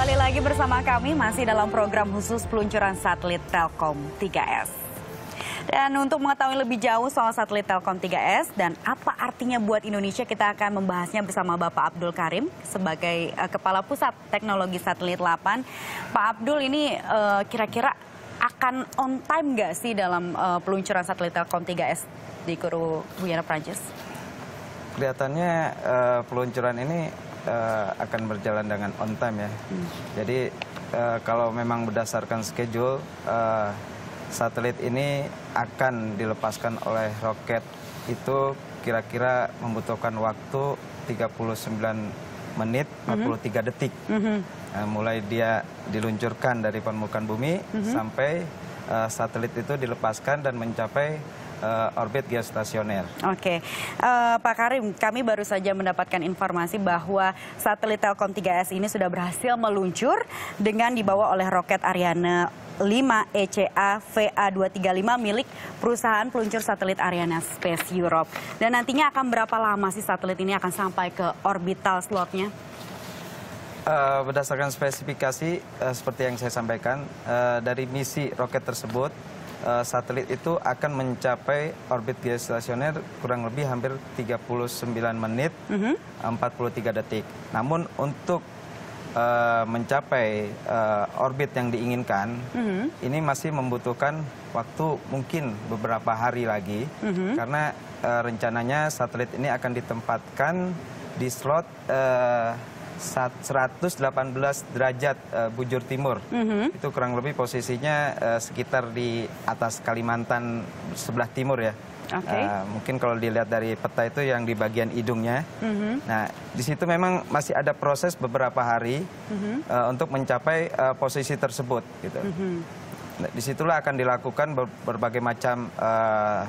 kembali lagi bersama kami masih dalam program khusus peluncuran satelit Telkom 3S. Dan untuk mengetahui lebih jauh soal satelit Telkom 3S dan apa artinya buat Indonesia, kita akan membahasnya bersama Bapak Abdul Karim sebagai uh, Kepala Pusat Teknologi Satelit 8. Pak Abdul ini uh, kira-kira akan on time nggak sih dalam uh, peluncuran satelit Telkom 3S di Kuru Guyana Prancis? Kelihatannya uh, peluncuran ini uh, akan berjalan dengan on time ya. Hmm. Jadi uh, kalau memang berdasarkan schedule, uh, satelit ini akan dilepaskan oleh roket itu kira-kira membutuhkan waktu 39 menit 43 mm -hmm. detik. Mm -hmm. uh, mulai dia diluncurkan dari permukaan bumi mm -hmm. sampai uh, satelit itu dilepaskan dan mencapai uh, orbit geostasioner. Oke, okay. uh, Pak Karim, kami baru saja mendapatkan informasi bahwa satelit Telkom 3S ini sudah berhasil meluncur dengan dibawa oleh roket Ariane 5 ECA VA235 milik perusahaan peluncur satelit Ariana Space Europe. Dan nantinya akan berapa lama sih satelit ini akan sampai ke orbital slotnya? Uh, berdasarkan spesifikasi uh, seperti yang saya sampaikan uh, dari misi roket tersebut uh, satelit itu akan mencapai orbit geostasioner kurang lebih hampir 39 menit mm -hmm. 43 detik. Namun untuk uh, mencapai uh, orbit yang diinginkan, mm -hmm. ini masih membutuhkan waktu mungkin beberapa hari lagi, mm -hmm. karena uh, rencananya satelit ini akan ditempatkan di slot uh, 118 derajat uh, bujur timur. Mm -hmm. Itu kurang lebih posisinya uh, sekitar di atas Kalimantan sebelah timur ya. Okay. Uh, mungkin kalau dilihat dari peta itu yang di bagian hidungnya. Mm -hmm. Nah, di situ memang masih ada proses beberapa hari mm -hmm. uh, untuk mencapai uh, posisi tersebut. Gitu. Mm -hmm. nah, di situlah akan dilakukan ber berbagai macam uh,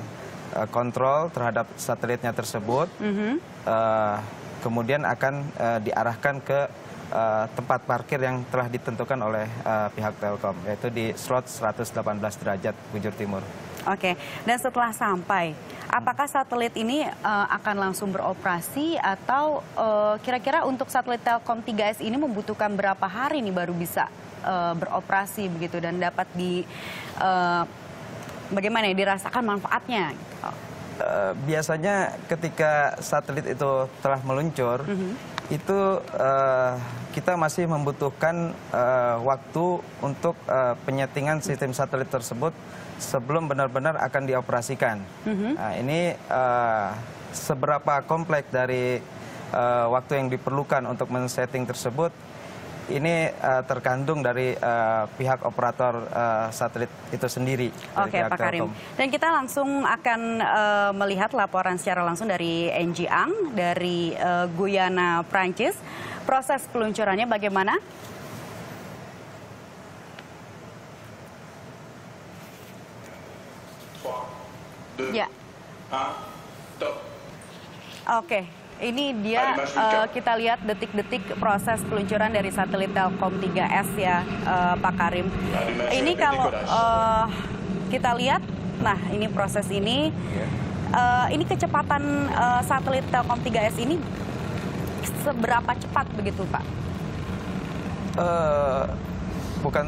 uh, kontrol terhadap satelitnya tersebut. Mm -hmm. uh, kemudian akan uh, diarahkan ke uh, tempat parkir yang telah ditentukan oleh uh, pihak Telkom, yaitu di slot 118 derajat bujur timur. Oke, dan setelah sampai, apakah satelit ini uh, akan langsung beroperasi atau kira-kira uh, untuk satelit Telkom 3S ini membutuhkan berapa hari nih baru bisa uh, beroperasi begitu dan dapat di uh, bagaimana ya dirasakan manfaatnya? Gitu? Uh, biasanya ketika satelit itu telah meluncur, mm -hmm. itu uh, kita masih membutuhkan uh, waktu untuk uh, penyetingan sistem satelit tersebut sebelum benar-benar akan dioperasikan. Mm -hmm. Nah, ini uh, seberapa kompleks dari uh, waktu yang diperlukan untuk men-setting tersebut ini uh, terkandung dari uh, pihak operator uh, satelit itu sendiri. Oke, okay, Pak Karim. Dan kita langsung akan uh, melihat laporan secara langsung dari NG Ang dari uh, Guyana, Prancis. Proses peluncurannya bagaimana? Ya. Oke. Okay. Ini dia uh, kita lihat detik-detik proses peluncuran dari satelit Telkom 3S ya uh, Pak Karim. Ini kalau uh, kita lihat, nah ini proses ini, uh, ini kecepatan uh, satelit Telkom 3S ini seberapa cepat begitu Pak? Uh, bukan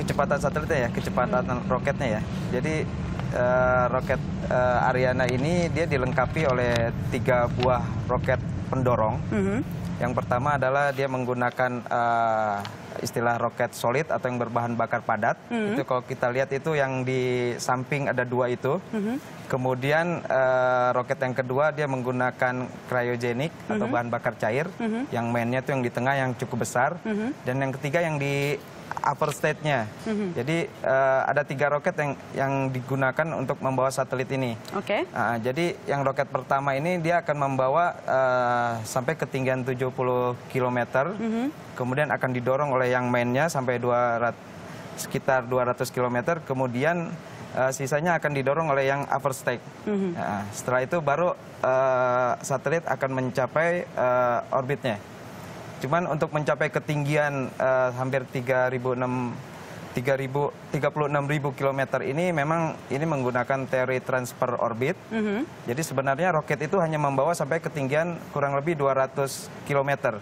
kecepatan satelitnya ya, kecepatan hmm. roketnya ya. Jadi uh, roket uh, Ariana ini dia dilengkapi oleh tiga buah roket pendorong. Mm -hmm. Yang pertama adalah dia menggunakan uh, istilah roket solid atau yang berbahan bakar padat. Mm -hmm. Itu kalau kita lihat itu yang di samping ada dua itu. Mm -hmm. Kemudian uh, roket yang kedua dia menggunakan cryogenik mm -hmm. atau bahan bakar cair. Mm -hmm. Yang mainnya itu yang di tengah yang cukup besar. Mm -hmm. Dan yang ketiga yang di upper state-nya. Mm-hmm. Jadi uh, ada tiga roket yang yang digunakan untuk membawa satelit ini. Oke. Okay. Uh, jadi yang roket pertama ini dia akan membawa uh, sampai ketinggian 70 km. Mm-hmm. Kemudian akan didorong oleh yang mainnya sampai 200 sekitar 200 km. Kemudian uh, sisanya akan didorong oleh yang upper state. Mm-hmm. Uh, setelah itu baru uh, satelit akan mencapai uh, orbitnya. Cuman untuk mencapai ketinggian uh, hampir 3.600 3000 36.000 km ini memang ini menggunakan teori transfer orbit. Mhm. Jadi sebenarnya roket itu hanya membawa sampai ketinggian kurang lebih 200 km.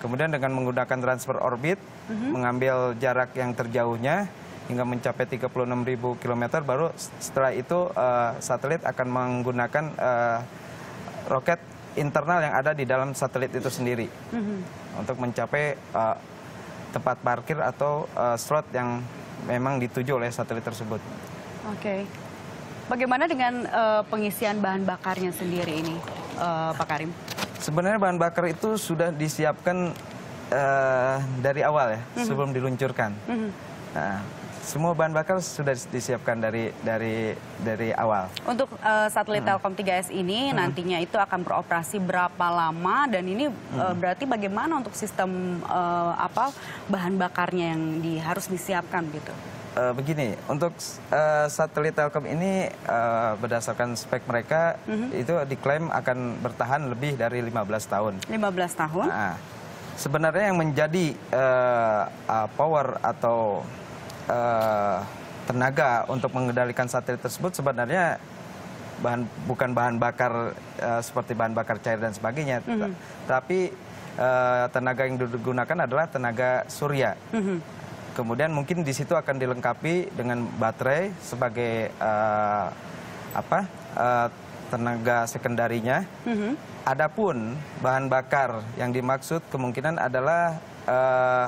Kemudian dengan menggunakan transfer orbit, mengambil jarak yang terjauhnya hingga mencapai 36.000 km, baru setelah itu eh, satelit akan menggunakan eh, roket internal yang ada di dalam satelit itu sendiri untuk mencapai eh, tempat parkir atau eh, slot yang memang dituju oleh satelit tersebut. Oke. Bagaimana dengan eh, pengisian bahan bakarnya sendiri ini, eh, Pak Karim? Sebenarnya bahan bakar itu sudah disiapkan eh, dari awal ya, sebelum diluncurkan. Nah, semua bahan bakar sudah disiapkan dari dari dari awal. Untuk eh, satelit Telkom 3S ini nantinya itu akan beroperasi berapa lama dan ini eh, berarti bagaimana untuk sistem eh, apa bahan bakarnya yang di, harus disiapkan gitu? Eh, begini, untuk eh, satelit Telkom ini eh, berdasarkan spek mereka itu diklaim akan bertahan lebih dari 15 tahun. 15 tahun? Nah, sebenarnya yang menjadi eh, uh, power atau eh, tenaga untuk mengendalikan satelit tersebut sebenarnya bahan bukan bahan bakar eh, seperti bahan bakar cair dan sebagainya, Mhm. tapi eh, tenaga yang digunakan adalah tenaga surya. Mhm. Kemudian mungkin di situ akan dilengkapi dengan baterai sebagai eh, apa eh, tenaga sekundarinya. Mhm. Adapun bahan bakar yang dimaksud kemungkinan adalah eh,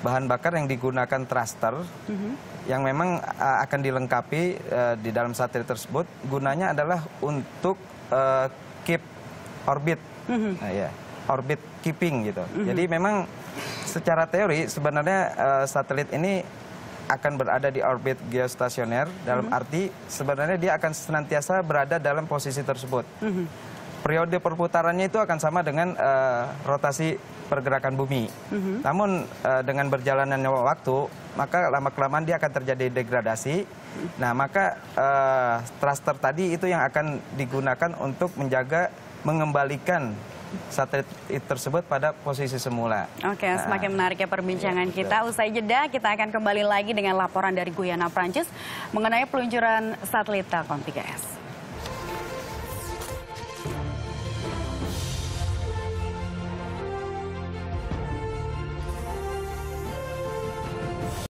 bahan bakar yang digunakan thruster Mhm. yang memang eh, akan dilengkapi eh, di dalam satelit tersebut. Gunanya adalah untuk eh, keep orbit, Mhm. Nah, ya, orbit keeping gitu. Jadi memang secara teori sebenarnya eh, satelit ini akan berada di orbit geostasioner dalam arti sebenarnya dia akan senantiasa berada dalam posisi tersebut. Mhm. Periode perputarannya itu akan sama dengan eh, rotasi pergerakan bumi. Namun eh, dengan berjalannya waktu, maka lama kelamaan dia akan terjadi degradasi. Nah, maka eh, thruster tadi itu yang akan digunakan untuk menjaga mengembalikan satelit tersebut pada posisi semula. Oke, semakin menarik ya perbincangan kita. Usai jeda, kita akan kembali lagi dengan laporan dari Guyana, Prancis mengenai peluncuran satelit Telkom 3S.